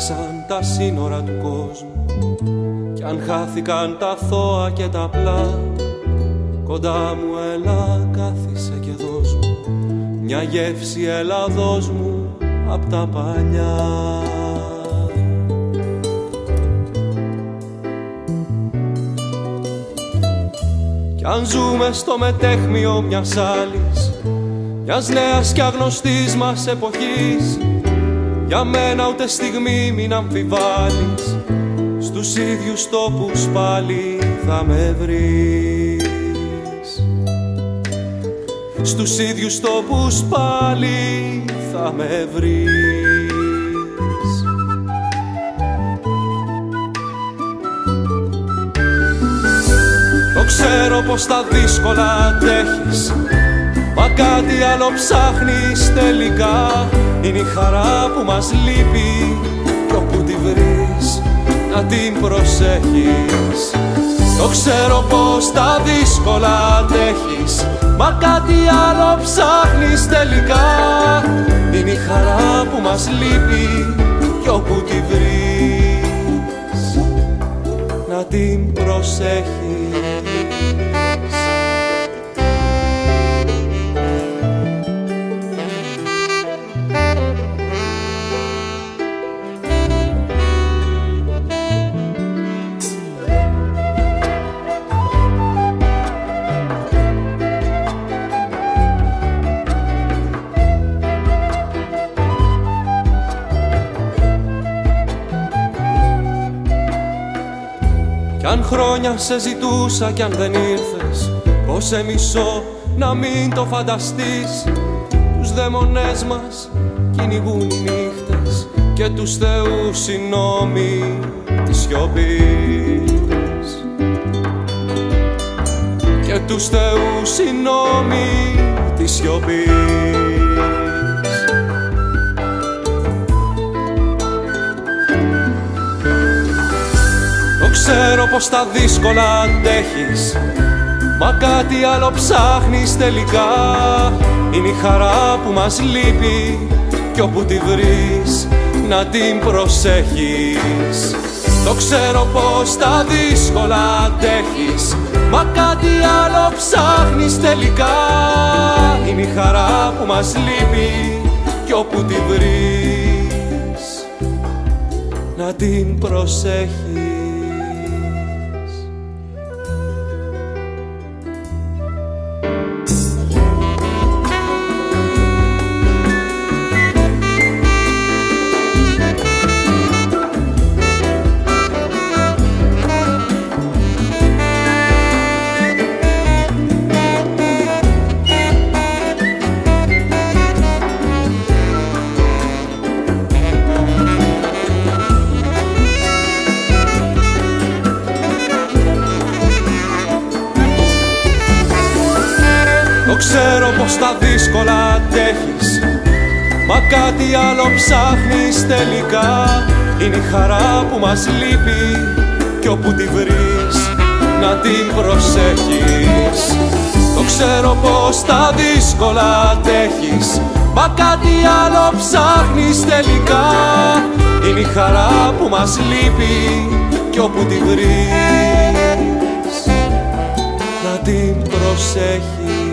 αν άλλαξαν τα σύνορα του κόσμου. Κι αν χάθηκαν τα θώα και τα πλά Κοντά μου έλα κάθισε και δώσ' μου. Μια γεύση Ελλάδος μου απ' τα παλιά. Κι αν ζούμε στο μετέχμιο μιας άλλης Μιας νέας και αγνωστής μας εποχής Για μένα ούτε στιγμή μην αμφιβάλλεις. Στους ίδιους τόπους πάλι θα με βρεις. Στους ίδιους τόπους πάλι θα με βρεις. Το ξέρω πως τα δύσκολα αντέχεις Μα κάτι άλλο ψάχνεις τελικά. Είναι η χαρά που μας λείπει Κι όπου τη βρεις να την προσέχεις. Το ξέρω πως τα δύσκολα αντέχεις Μα κάτι άλλο ψάχνεις τελικά. Είναι η χαρά που μας λείπει Κι όπου τη βρεις να την προσέχεις χρόνια σε ζητούσα κι αν δεν ήρθες Πως σε μισώ να μην το φανταστείς. Τους δαίμονές μας κυνηγούν οι νύχτες Και τους θεούς οι νόμοι της σιωπής. Και τους θεούς οι νόμοι της σιωπής ξέρω πως τα δύσκολα αντέχεις. Μα κάτι άλλο ψάχνεις τελικά. Είναι η χαρά που μας λείπει Κι όπου τη βρεις να την προσέχεις. Το ξέρω πως τα δύσκολα αντέχεις. Μα κάτι άλλο ψάχνεις τελικά. Είναι η χαρά που μας λείπει Κι όπου τη βρεις. Να την προσέχεις ξέρω πως τα δύσκολα αντέχεις. Μα κάτι άλλο ψάχνεις τελικά. Είναι η χαρά που μας λείπει Κι όπου τη βρεις να την προσέχεις. Το ξέρω πως τα δύσκολα αντέχεις. Μα κάτι άλλο ψάχνεις τελικά. Είναι η χαρά που μας λείπει Κι όπου τη βρεις. Να την προσέχεις